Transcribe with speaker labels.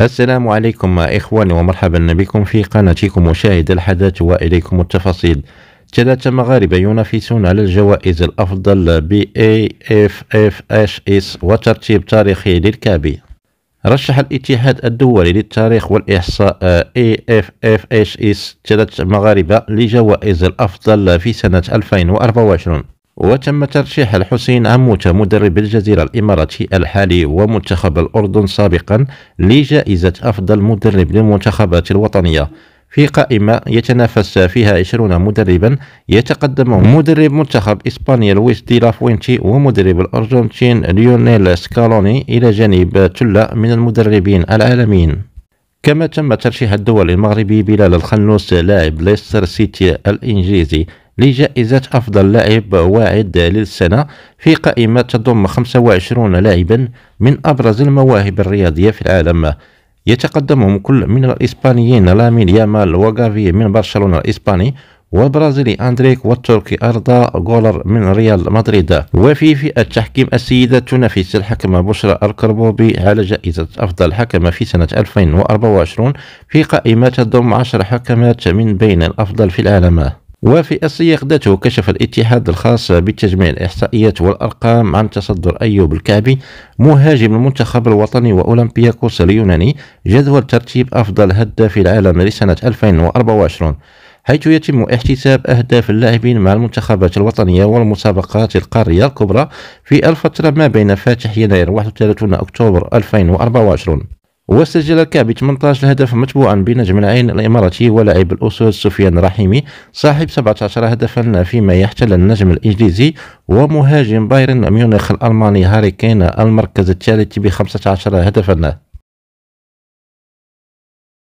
Speaker 1: السلام عليكم إخواني ومرحبا بكم في قناتكم مشاهد الحدث وإليكم التفاصيل. ثلاثة مغاربة ينافسون على الجوائز الأفضل ب AFFHS وترتيب تاريخي للكابي. رشح الاتحاد الدولي للتاريخ والإحصاء AFFHS ثلاث مغاربة لجوائز الأفضل في سنة 2024 وتم ترشيح الحسين عموتة مدرب الجزيرة الإماراتي الحالي ومنتخب الأردن سابقا لجائزة أفضل مدرب للمنتخبات الوطنية. في قائمة يتنافس فيها 20 مدربا يتقدم مدرب منتخب إسبانيا لويس دي لافوينتي ومدرب الأرجنتين ليونيل سكالوني إلى جانب ثلة من المدربين العالميين كما تم ترشيح الدولي المغربي بلال الخنوس لاعب ليستر سيتي الإنجليزي. لجائزة أفضل لاعب واعد للسنة في قائمة تضم 25 لاعبا من أبرز المواهب الرياضية في العالم. يتقدمهم كل من الإسبانيين لامين يامال وغافي من برشلونة الإسباني والبرازيلي أندريك والتركي أردا غولر من ريال مدريد. وفي فئة تحكيم السيدة تنافس الحكمة بشرى الكربوبي على جائزة أفضل حكمة في سنة 2024 في قائمة تضم 10 حكمات من بين الأفضل في العالم. وفي السياق ذاته كشف الاتحاد الخاص بتجميع الإحصائيات والأرقام عن تصدر أيوب الكعبي مهاجم المنتخب الوطني وأولمبياكوس اليوناني جدول ترتيب أفضل هداف العالم لسنة 2024 حيث يتم احتساب أهداف اللاعبين مع المنتخبات الوطنية والمسابقات القارية الكبرى في الفترة ما بين فاتح يناير 31 أكتوبر 2024 وسجل الكعبي 18 هدف متبوعا بنجم العين الإماراتي ولاعب الأسود سفيان رحيمي صاحب 17 هدفا فيما يحتل النجم الإنجليزي ومهاجم بايرن ميونخ الألماني هاري كين المركز الثالث ب 15 هدفا.